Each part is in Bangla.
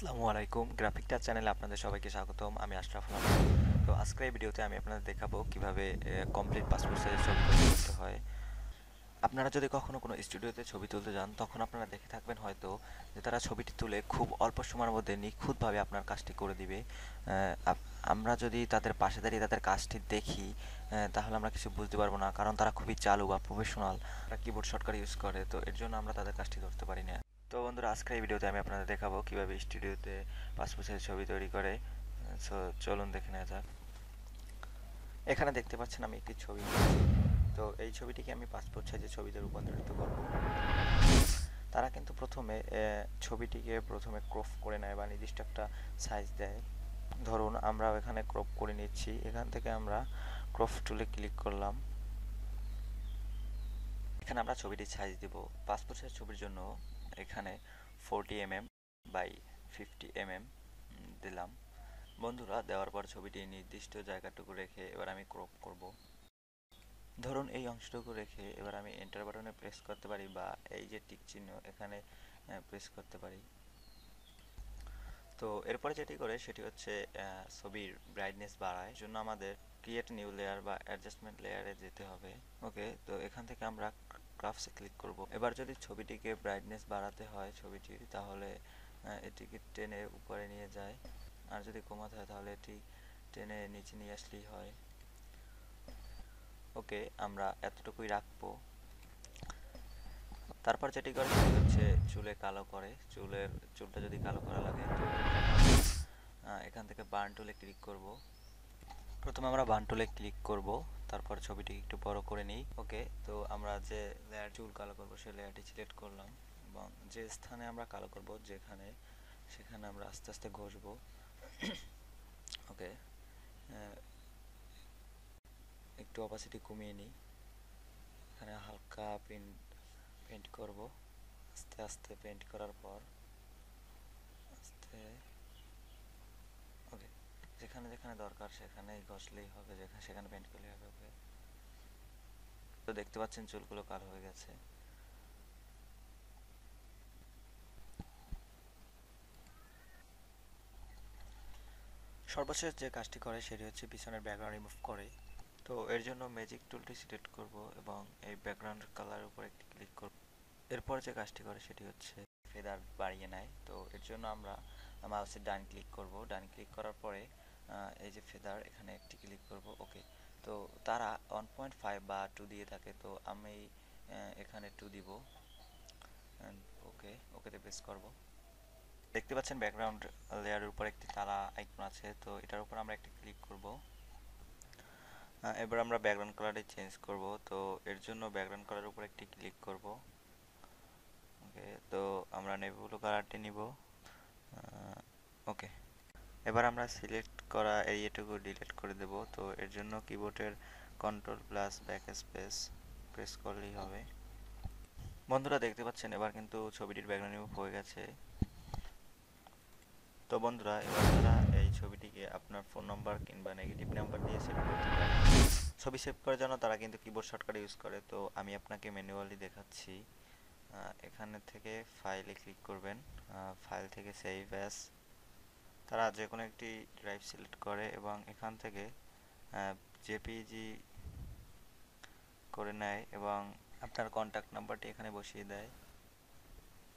আসসালামু আলাইকুম। গ্রাফিকটা চ্যানেলে আপনাদের সবাইকে স্বাগতম। আমি আশরাফ আলম। তো আজকের এই ভিডিওতে আমি আপনাদের দেখাবো কীভাবে কমপ্লিট পাসপোর্ট সাইজের ছবি করতে হয়। আপনারা যদি কখনো কোনো স্টুডিওতে ছবি তুলতে যান, তখন আপনারা দেখে থাকবেন হয়তো যে তারা ছবিটি তুলে খুব অল্প সময়ের মধ্যে নিখুঁতভাবে আপনার কাজটি করে দিবে। আমরা যদি তাদের পাশে দাঁড়িয়ে তাদের কাজটি দেখি তাহলে আমরা কিছু বুঝতে পারব না, কারণ তারা খুবই চালু বা প্রফেশনাল তারা কিবোর্ড শর্টকাট ইউজ করে, তো এর জন্য আমরা তাদের কাজটি ধরতে পারি না। তো বন্ধুরা, আজকের এই ভিডিওতে আমি আপনাদের দেখাবো কীভাবে স্টুডিওতে পাসপোর্ট সাইজ ছবি তৈরি করে। সো চলুন দেখে নেওয়া যাক। এখানে দেখতে পাচ্ছেন আমি একটি ছবি। তো এই ছবিটিকে আমি পাসপোর্ট সাইজের ছবিতে রূপান্তরিত করব। তারা কিন্তু প্রথমে ছবিটিকে প্রথমে ক্রপ করে নেয় বা নির্দিষ্ট একটা সাইজ দেয়। ধরুন আমরা এখানে ক্রপ করে নিচ্ছি। এখান থেকে আমরা ক্রপ টুলে ক্লিক করলাম। এখানে আমরা ছবিটির সাইজ দিব। পাসপোর্ট সাইজ ছবির জন্য এখানে forty MM by fifty MM দিলাম। বন্ধুরা, দেওয়ার পর ছবিটি নির্দিষ্ট জায়গাটুকু রেখে এবার আমি ক্রপ করব। ধরুন, এই অংশটুকু রেখে এবার আমি এন্টার বাটনে প্রেস করতে পারি বা এই যে টিক চিহ্ন এখানে প্রেস করতে পারি। তো এরপরে যেটি করে সেটি হচ্ছে ছবির ব্রাইটনেস বাড়ায়। জন্য আমাদের ক্রিয়েট নিউ লেয়ার বা অ্যাডজাস্টমেন্ট লেয়ারে যেতে হবে। ওকে তো এখান থেকে আমরা ক্রাফটসে ক্লিক করব। এবার যদি ছবিটিকে ব্রাইটনেস বাড়াতে হয় ছবিটির তাহলে এটিকে টেনে উপরে নিয়ে যায়। আর যদি কমাতে হয়, তাহলে এটি টেনে নিচে নিয়ে আসলেই হয়। ওকে, আমরা এতটুকুই রাখব। তারপর যেটি করে সেটি হচ্ছে চুলে কালো করে। চুলের, চুলটা যদি কালো করা লাগে এখান থেকে বার্ন টুলে ক্লিক করব। প্রথমে আমরা বার্ন টুলে ক্লিক করব। তারপর ছবিটি একটু বড় করে নিই। ওকে, তো আমরা যে লেয়ার চুল কালো করব, সেই লেয়ারটি সিলেক্ট করলাম এবং যে স্থানে আমরা কালো করব, যেখানে, সেখানে আমরা আস্তে আস্তে ঘষবো। ওকে একটু অপাসিটি কমিয়ে নিই। এখানে হালকা পেন্ট পেন্ট করব। আস্তে আস্তে পেন্ট করার পর, আস্তে যেখানে যেখানে দরকার সেখানেই ঘষলেই হবে যেখানে সেখানে পেন্ট করলেই হবে ওকে। তো দেখতে পাচ্ছেন চুলগুলো কালো হয়ে গেছে। সর্বশেষ যে কাজটি করে সেটি হচ্ছে পিছনের ব্যাকগ্রাউন্ড রিমুভ করে। তো এর জন্য ম্যাজিক টুলটি সিলেক্ট করব এবং এই ব্যাকগ্রাউন্ড কালার উপর একটি ক্লিক করব। এরপর যে কাজটি করে সেটি হচ্ছে ফেদার বাড়িয়ে নেয়। তো এর জন্য আমরা মাউসের ডান ক্লিক করব। ডান ক্লিক করার পরে এই যে ফেদার, এখানে একটি ক্লিক করব ওকে তো তারা ওয়ান পয়েন্ট ফাইভ বা টু দিয়ে থাকে, তো আমি এখানে টু দিব। ওকে ওকেতে প্রেস করব। দেখতে পাচ্ছেন ব্যাকগ্রাউন্ড লেয়ারের উপর একটি তারা আইকন আছে, তো এটার উপর আমরা একটি ক্লিক করব। এবার আমরা ব্যাকগ্রাউন্ড কালারটি চেঞ্জ করব, তো এর জন্য ব্যাকগ্রাউন্ড কালারের উপর একটি ক্লিক করব। ওকে তো আমরা নেভি ব্লু কালারটি নিব। ওকে এবার আমরা সিলেক্ট করা এরিয়াটুকু ডিলিট করে দেব। তো এর জন্য কিবোর্ডের control plus back space press করলেই হবে। বন্ধুরা, দেখতে পাচ্ছেন, এবার কিন্তু ছবিটির ব্যাকগ্রাউন্ড রিমুভ হয়ে গেছে। তো বন্ধুরা, এবার তারা এই ছবিটিকে আপনার ফোন নাম্বার কিংবা নেগেটিভ নাম্বার দিয়ে সেভ করতে পারে। ছবি সেভ করার জন্য তারা কিন্তু কিবোর্ড শর্টকাট ইউজ করে। তো আমি আপনাকে ম্যানুয়ালি দেখাচ্ছি। এখানে থেকে ফাইলে ক্লিক করবেন। ফাইল থেকে সেভ অ্যাস তারা যে কোনো একটি ড্রাইভ সিলেক্ট করে এবং এখান থেকে জেপিজি করে নেয় এবং আপনার কন্ট্যাক্ট নাম্বারটি এখানে বসিয়ে দেয়।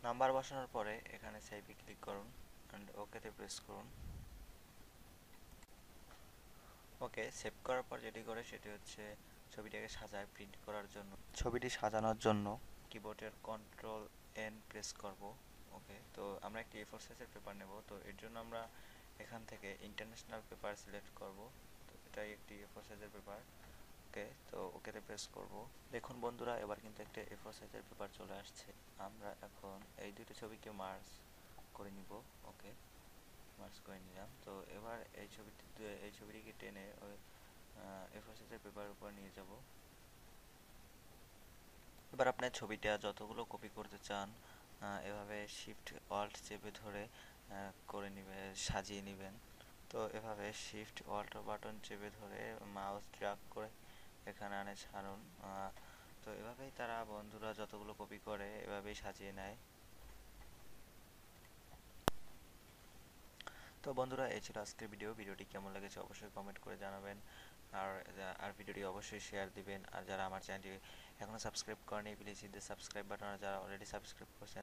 নাম্বার বসানোর পরে এখানে সেভে ক্লিক করুন অ্যান্ড ওকেতে প্রেস করুন। ওকে সেভ করার পর যেটি করে সেটি হচ্ছে ছবিটাকে সাজায় প্রিন্ট করার জন্য। ছবিটি সাজানোর জন্য কিবোর্ডের কন্ট্রোল এন প্রেস করব। ওকে তো আমরা একটি এ ফোর সাইজের পেপার নেব। তো এর জন্য আমরা এখান থেকে ইন্টারন্যাশনাল পেপার সিলেক্ট করব। তো এটাই একটি এ ফোর সাইজের পেপার ওকে তো ওকেতে প্রেস করব। দেখুন বন্ধুরা, এবার কিন্তু একটা এ ফোর সাইজের পেপার চলে আসছে। আমরা এখন এই দুটো ছবিকে মার্জ করে নিব। ওকে মার্জ করে নিলাম। তো এবার এই ছবিটি, এই ছবিটিকে টেনে ওই এ ফোর সাইজের পেপার উপর নিয়ে যাব। এবার আপনার ছবিটা যতগুলো কপি করতে চান এভাবে শিফট অল্ট চেপে ধরে করে নিবে, সাজিয়ে নেবেন। তো এভাবে শিফট অল্ট বাটন চেপে ধরে মাউস ড্রাগ করে এখানে আনে ছাড়ুন। তো এভাবেই তারা বন্ধুরা যতগুলো কপি করে, এভাবেই সাজিয়ে নেয়। তো বন্ধুরা, এই ছিল আজকের ভিডিও ভিডিওটি কেমন লেগেছে অবশ্যই কমেন্ট করে জানাবেন। আর আর ভিডিওটি অবশ্যই শেয়ার দিবেন। আর যারা আমার চ্যানেলটি এখনও সাবস্ক্রাইব করেনি প্লিজ দ্য সাবস্ক্রাইব বাটন আর যারা অলরেডি সাবস্ক্রাইব করছেন